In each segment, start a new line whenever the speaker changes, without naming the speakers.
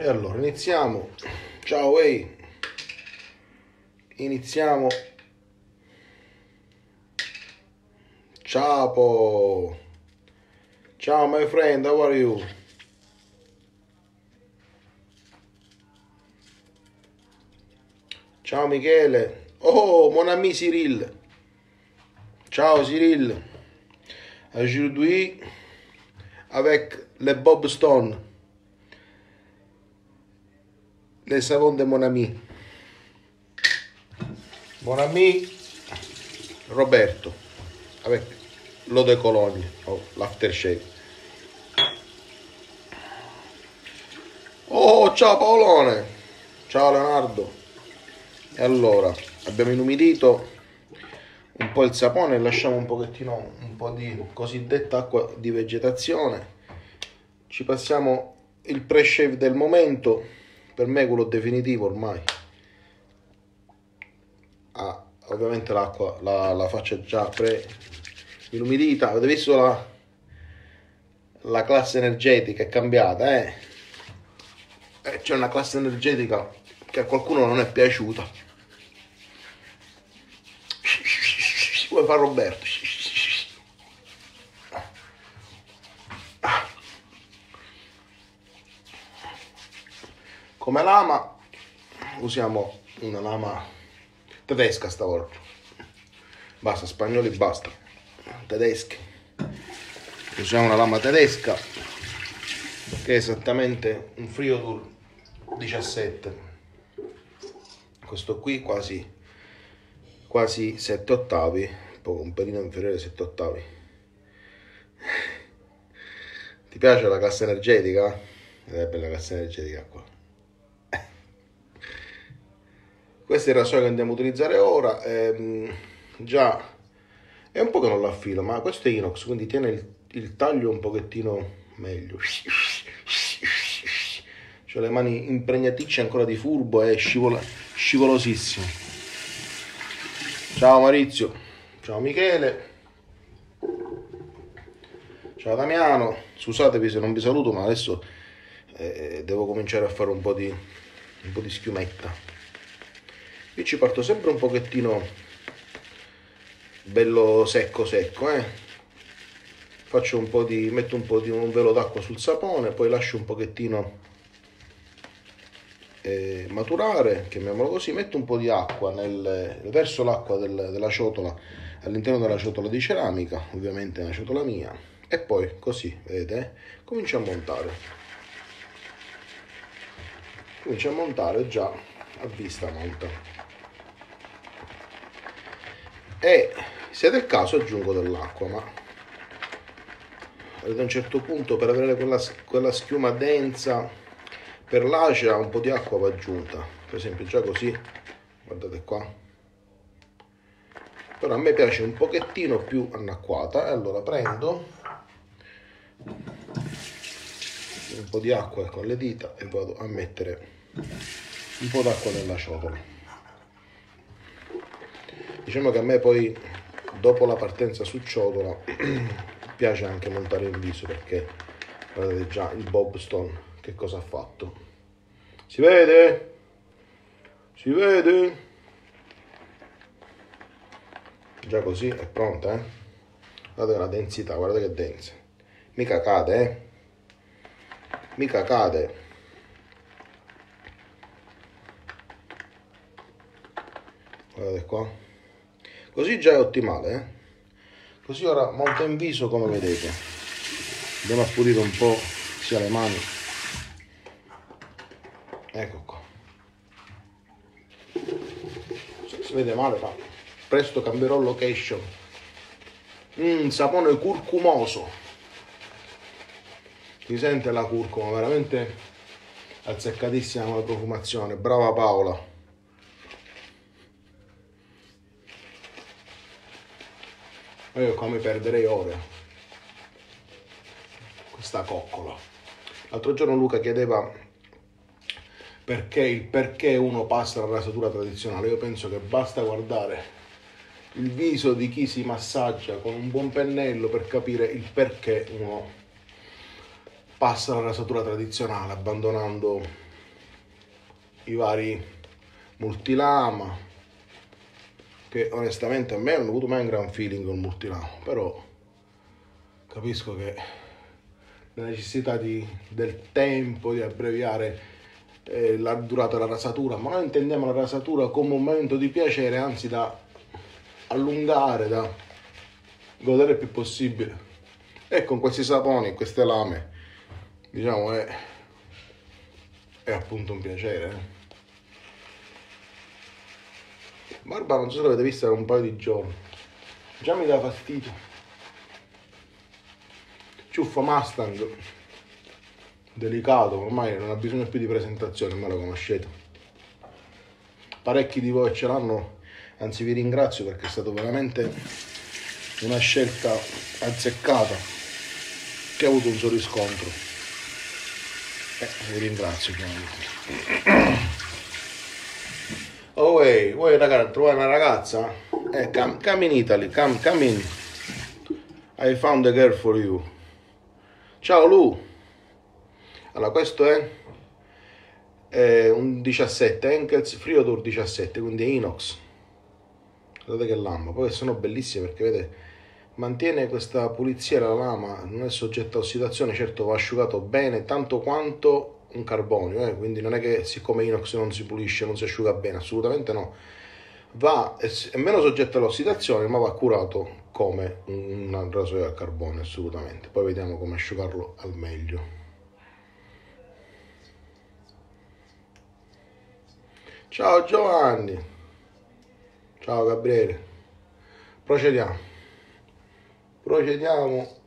E allora iniziamo. Ciao, ehi. Iniziamo. Ciao. Ciao, my friend, how are you? Ciao Michele. Oh, mon ami Cyril. Ciao Cyril. Aujourd'hui, avec le Bob Stone. Les savons de mon ami. Roberto. Avec l'eau de Cologne o l'aftershave. Oh, ciao Paolone. Ciao Leonardo. E allora, abbiamo inumidito un po' il sapone e lasciamo un pochettino un po' di cosiddetta acqua di vegetazione. Ci passiamo il pre-shave del momento, per me quello definitivo ormai. Ah, ovviamente l'acqua la, la faccio già pre-inumidita. Avete visto la, la classe energetica è cambiata, eh? eh c'è una classe energetica che a qualcuno non è piaciuta come fa Roberto. Come lama usiamo una lama tedesca stavolta. Basta, spagnoli basta. Tedeschi. Usiamo una lama tedesca che è esattamente un Friodur 17. Questo qui quasi quasi 7 ottavi, un pelino inferiore ai 7 ottavi. Ti piace la classe energetica? È bella classe energetica qua. Questo è il rasoio che andiamo a utilizzare ora. Ehm, già è un po' che non l'affilo, ma questo è inox, quindi tiene il, il taglio un pochettino meglio. Cioè le mani impregnaticce ancora di furbo e scivola, scivolosissimo. Ciao Maurizio, ciao Michele, ciao Damiano, scusatevi se non vi saluto ma adesso eh, devo cominciare a fare un po' di, un po' di schiumetta. Io ci parto sempre un pochettino bello secco secco, eh. Faccio un po' di, metto un po' di un velo d'acqua sul sapone, poi lascio un pochettino eh, maturare, chiamiamolo così, metto un po' di acqua nel, verso l'acqua del, della ciotola all'interno della ciotola di ceramica, ovviamente è una ciotola mia, e poi così, vedete, comincio a montare. Comincio a montare già a vista monta. E se del caso aggiungo dell'acqua, ma ad un certo punto per avere quella, quella schiuma densa per l'acia un po' di acqua va aggiunta. Per esempio già così guardate qua. Però a me piace un pochettino più annacquata e allora prendo un po' di acqua con le dita e vado a mettere un po' d'acqua nella ciotola diciamo che a me poi dopo la partenza su ciotola piace anche montare il viso perché guardate già il bobstone che cosa ha fatto. Si vede? Si vede? Già così è pronta, eh? Guardate la densità, guardate che densa. Mica cade, eh? Mica cade. Guardate qua. Così già è ottimale, eh? Così ora monta in viso come vedete. Andiamo a pulire un po' sia le mani. Ecco qua. Si vede male ma presto cambierò location. Un mm, sapone curcumoso. Si sente la curcuma veramente azzeccatissima la profumazione. Brava Paola io mi perderei ore questa coccola l'altro giorno Luca chiedeva perché il perché uno passa alla rasatura tradizionale. Io penso che basta guardare il viso di chi si massaggia con un buon pennello per capire il perché uno passa alla rasatura tradizionale, abbandonando i vari multilama che onestamente a me non ho avuto mai un gran feeling con il multilama però capisco che la necessità di, del tempo di abbreviare eh, la durata della rasatura ma noi intendiamo la rasatura come un momento di piacere anzi da allungare da godere il più possibile e con questi saponi queste lame diciamo è, è appunto un piacere eh. Barba non so se l'avete vista da un paio di giorni. Già mi dà fastidio. Ciuffo Mustang. Delicato, ormai non ha bisogno più di presentazione, ma lo conoscete. Parecchi di voi ce l'hanno, anzi vi ringrazio perché è stata veramente una scelta azzeccata che ha avuto un suo riscontro. Eh, vi ringrazio chiaramente. Oh, hey, vuoi ragazzi, trovare una ragazza? Eh, come, come in Italy, come, come in. I found a girl for you. Ciao Lu. Allora, questo è, è un 17, Enkels Friodor 17, quindi è inox. Guardate che lama, poi sono bellissime perché vedete, mantiene questa pulizia la lama, non è soggetta a ossidazione, certo va asciugato bene, tanto quanto un carbonio, eh? quindi non è che siccome inox non si pulisce, non si asciuga bene, assolutamente no. Va, è, meno soggetto all'ossidazione, ma va curato come un, rasoio al carbonio, assolutamente. Poi vediamo come asciugarlo al meglio. Ciao Giovanni. Ciao Gabriele. Procediamo. Procediamo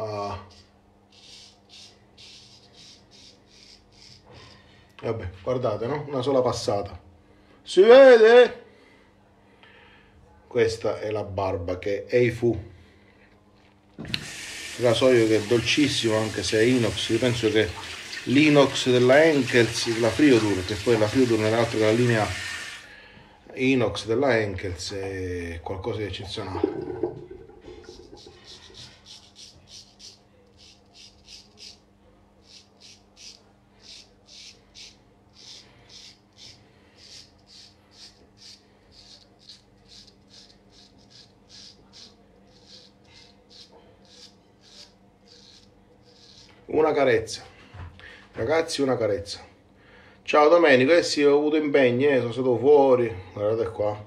Uh, vabbè, guardate, no? Una sola passata. Si vede? Questa è la barba che Eifu. Rasoio che è dolcissimo anche se è inox. Io penso che l'inox della Enkels, la Friodur, che poi la Friodur non è altro che la linea inox della Enkels, è qualcosa di eccezionale. Una carezza. Ragazzi, una carezza. Ciao Domenico, eh sì, ho avuto impegni, eh, sono stato fuori, guardate qua.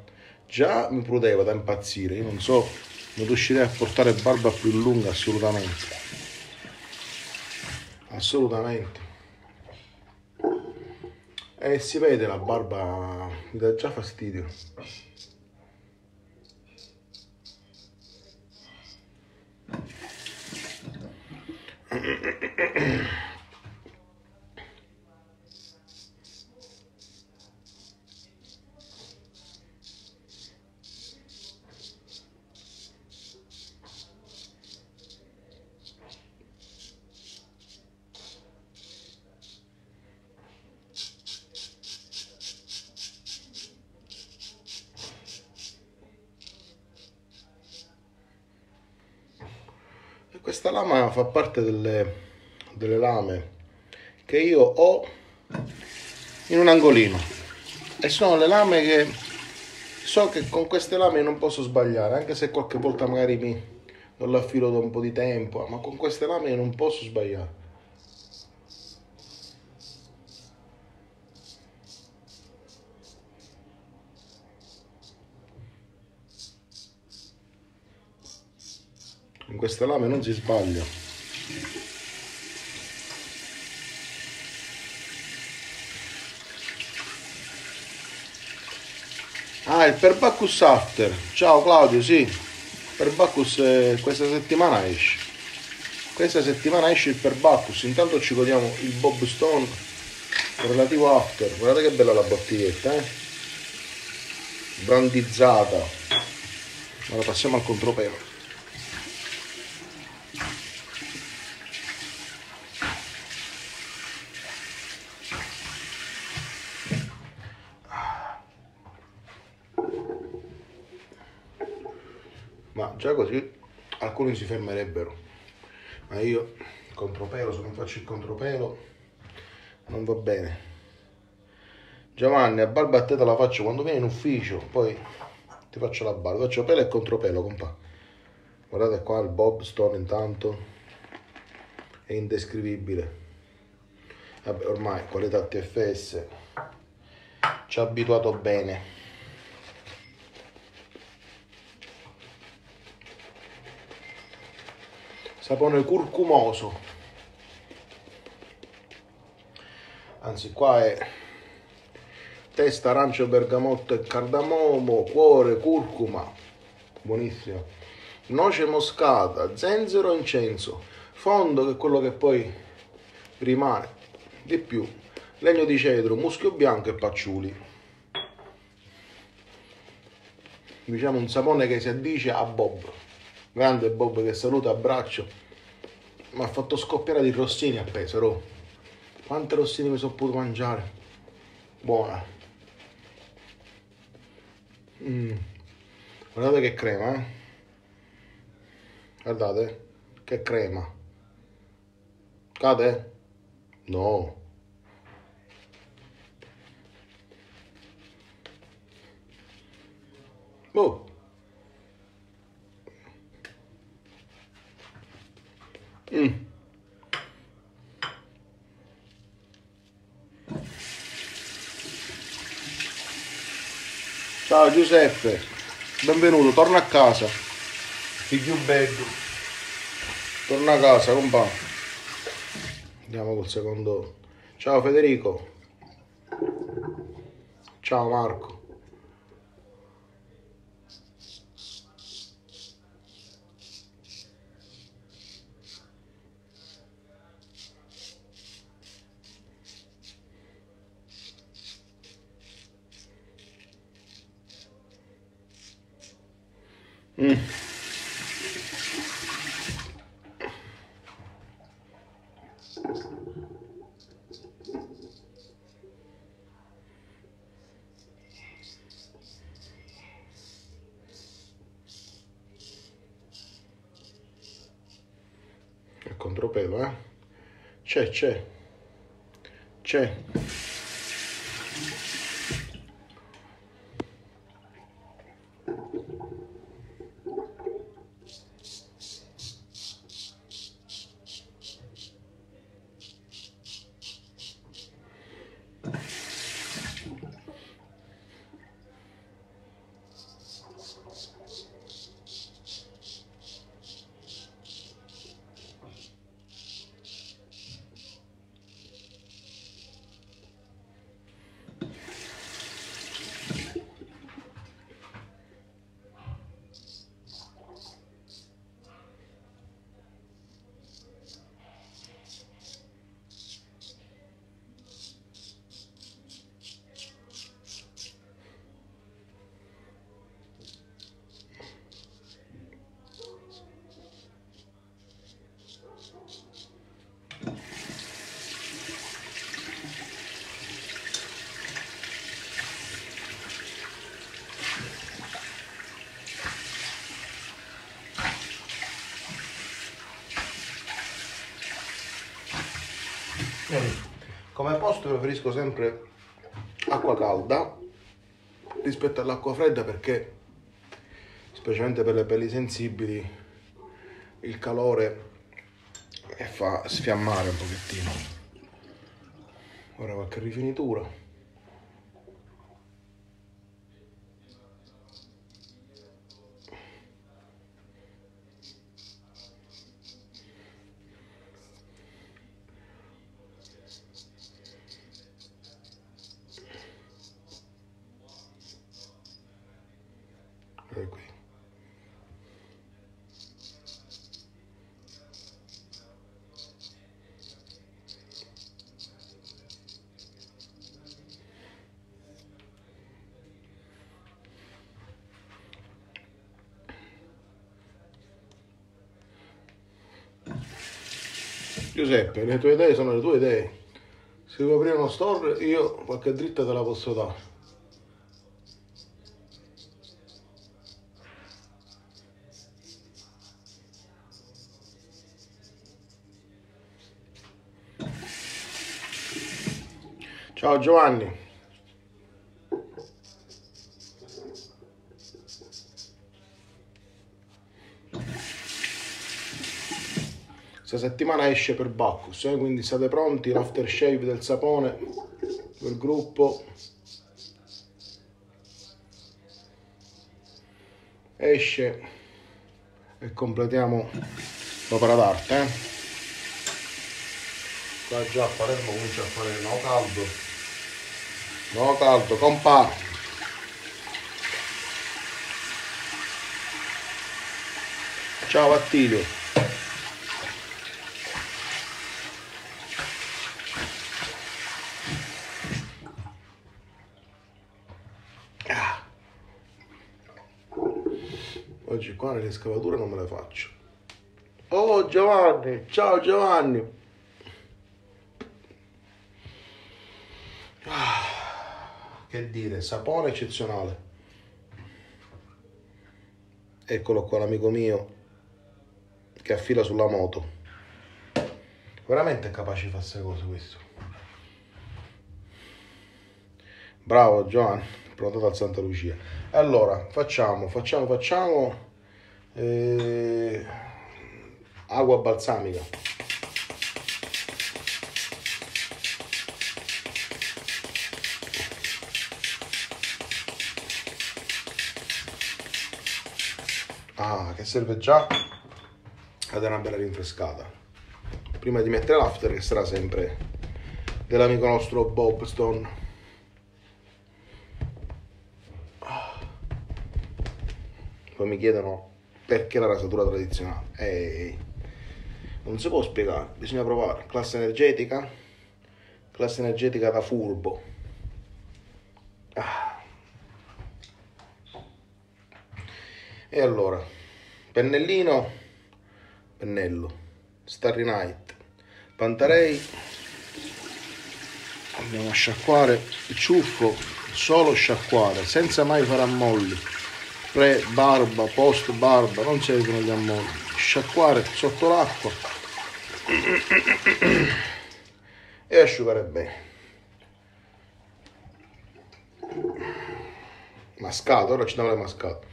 Già mi prudeva da impazzire, io non so, non riuscirei a portare barba più lunga assolutamente. Assolutamente. E si vede la barba, mi dà già fastidio. Mm-hmm. Questa lama fa parte delle, delle lame che io ho in un angolino. E sono le lame che so che con queste lame non posso sbagliare anche se qualche volta magari mi non l'affilo da un po' di tempo ma con queste lame non posso sbagliare in queste lame non si sbaglia. Ah il perbacus after. Ciao Claudio sì. Perbacus eh, questa settimana esce. Questa settimana esce il perbacus intanto ci godiamo il bob stone relativo after. Guardate che bella la bottiglietta eh? brandizzata. Ora passiamo al contropelo ma già così alcuni si fermerebbero ma io contropelo, se non faccio il contropelo non va bene. Giovanni, a barba a te te la faccio quando vieni in ufficio, poi ti faccio la barba, faccio pelo e contropelo, compa. Guardate qua il Bob Stone intanto, è indescrivibile. Vabbè, ormai qualità TFS ci ha abituato bene. Sapone curcumoso. Anzi qua è testa, arancio, bergamotto e cardamomo, cuore, curcuma, buonissimo, noce moscata, zenzero, incenso, fondo che è quello che poi rimane. Di più, legno di cedro, muschio bianco e pacciuli. Diciamo un sapone che si addice a Bob, grande Bob che saluta, abbraccio, mi ha fatto scoppiare di rossini a Pesaro. Quante rossini mi sono potuto mangiare? Buona. Mm. Guardate che crema, eh? Guardate, che crema. Cade? No. Oh. Mm. Ciao Giuseppe, benvenuto, torna a casa. Figlio bello. Torna a casa, compa. Andiamo col secondo. Ciao Federico. Ciao Marco. Mm. Il contropelo, eh? C'è, c'è. C'è. Come posto preferisco sempre acqua calda rispetto all'acqua fredda perché, specialmente per le pelli sensibili, il calore fa sfiammare un pochettino. Ora qualche rifinitura. Giuseppe, le tue idee sono le tue idee. Se devo aprire uno store, io qualche dritta te la posso dare. Ciao Giovanni. Questa settimana esce per Bacchus, eh? quindi state pronti, l'aftershave del sapone del gruppo. Esce e completiamo l'opera d'arte. Eh? Qua già a Palermo comincia a fare no caldo. No caldo, compà. Ciao Attilio. Qua nelle scavature non me le faccio. Oh Giovanni, ciao Giovanni. Ah, che dire, sapone eccezionale. Eccolo qua l'amico mio che affila sulla moto. Veramente è capace di fare queste cose questo. Bravo Giovanni, pronto dal Santa Lucia. Allora, facciamo, facciamo, facciamo eh, acqua balsamica. Ah, che serve già a dare una bella rinfrescata. Prima di mettere l'after che sarà sempre dell'amico nostro Bob Stone. Poi mi chiedono perché la rasatura tradizionale. E non si può spiegare, bisogna provare. Classe energetica, classe energetica da furbo. Ah. E allora, pennellino, pennello, Starry Night, Pantarei, andiamo a sciacquare il ciuffo, solo sciacquare, senza mai fare ammolli pre barba, post barba, non servono gli ammolli. Sciacquare sotto l'acqua e asciugare bene. Mascato, ora ci diamo le mascate.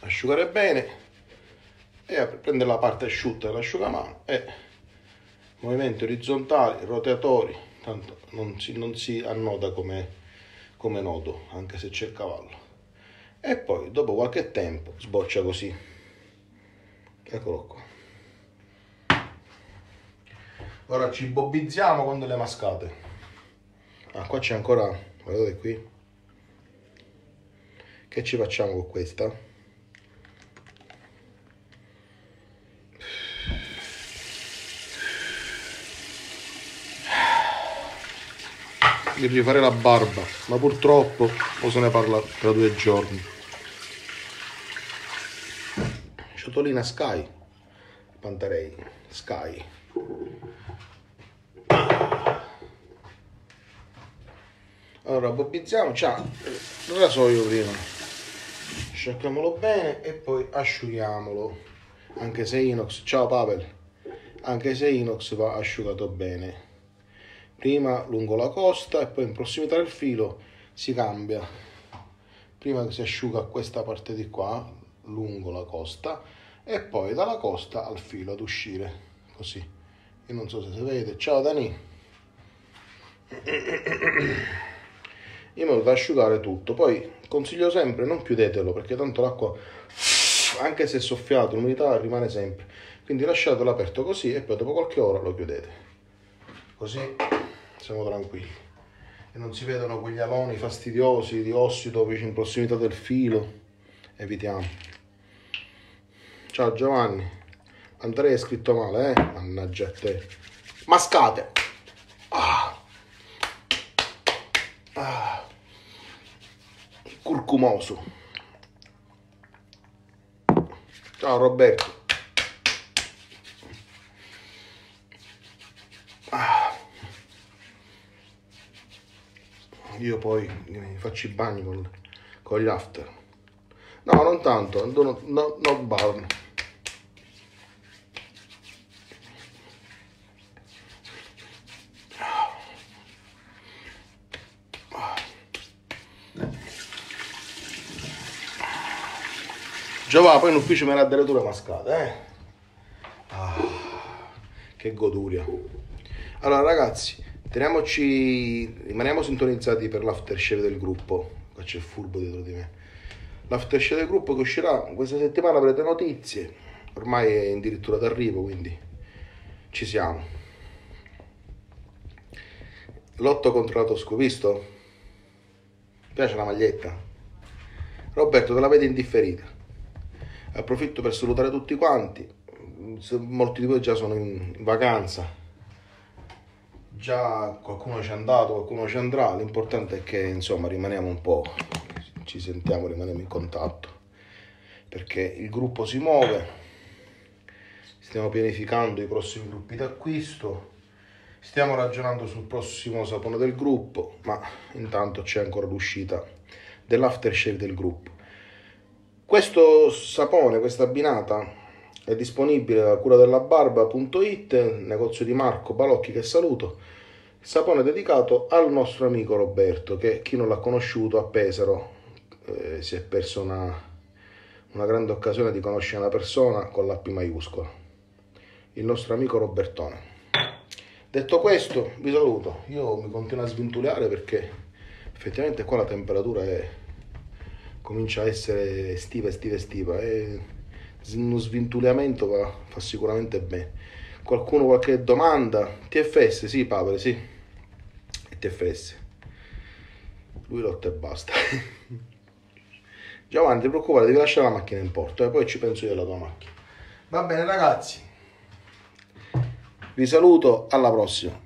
Asciugare bene e prendere la parte asciutta dell'asciugamano e movimenti orizzontali, rotatori, tanto non si, non si annoda come, come nodo, anche se c'è il cavallo e poi dopo qualche tempo sboccia così. Eccolo qua. Ora ci bobbizziamo con delle mascate. Ah qua c'è ancora guardate qui. Che ci facciamo con questa? Di rifare la barba ma purtroppo o se ne parla tra due giorni ciotolina Sky. Pantarei Sky. Allora bobbizziamo ciao. Il rasoio prima. Sciacquiamolo bene e poi asciughiamolo. Anche se inox ciao Pavel. Anche se inox va asciugato bene. Prima lungo la costa e poi in prossimità del filo si cambia. Prima che si asciuga questa parte di qua lungo la costa e poi dalla costa al filo ad uscire così. Io non so se si vede. Ciao Dani. Io me lo da asciugare tutto. Poi consiglio sempre non chiudetelo perché tanto l'acqua anche se soffiato l'umidità rimane sempre. Quindi lasciatelo aperto così e poi dopo qualche ora lo chiudete. Così siamo tranquilli. E non si vedono quegli aloni fastidiosi di ossido vicino in prossimità del filo. Evitiamo Ciao Giovanni. Andrea è scritto male, eh? Mannaggia te. Mascate. Ah. Ah. Curcumoso. Ciao Roberto. Ah. Io poi faccio i bagni con, con gli after. No, non tanto, no, no, not burn. Giova, poi in ufficio mi ne ha delle tue mascate, eh? Ah, che goduria. Allora, ragazzi, teniamoci, rimaniamo sintonizzati per l'aftershave del gruppo. Qua c'è il furbo dietro di me. L'aftershave del gruppo che uscirà questa settimana avrete notizie. Ormai è addirittura d'arrivo, quindi ci siamo. Lotto contro la Tosco, visto? Piace la maglietta? Roberto, te la vedi indifferita. Approfitto per salutare tutti quanti. Molti di voi già sono in vacanza già qualcuno ci è andato, qualcuno ci andrà, l'importante è che insomma rimaniamo un po', ci sentiamo, rimaniamo in contatto, perché il gruppo si muove, stiamo pianificando i prossimi gruppi d'acquisto, stiamo ragionando sul prossimo sapone del gruppo, ma intanto c'è ancora l'uscita dell'aftershave del gruppo. Questo sapone, questa abbinata è disponibile da cura negozio di Marco Balocchi che saluto. Sapone dedicato al nostro amico Roberto, che chi non l'ha conosciuto a Pesaro eh, si è perso una, una grande occasione di conoscere una persona con la P maiuscola. Il nostro amico Robertone. Detto questo, vi saluto. Io mi continuo a svintuliare perché effettivamente qua la temperatura è, comincia a essere estiva, estiva, estiva. E uno svintuliamento fa, fa sicuramente bene. Qualcuno qualche domanda? TFS, sì Paolo, sì. TFS. Lui lotta e basta. Giovanni, ti preoccupare, devi lasciare la macchina in porto e poi ci penso io alla tua macchina. Va bene ragazzi. Vi saluto, alla prossima.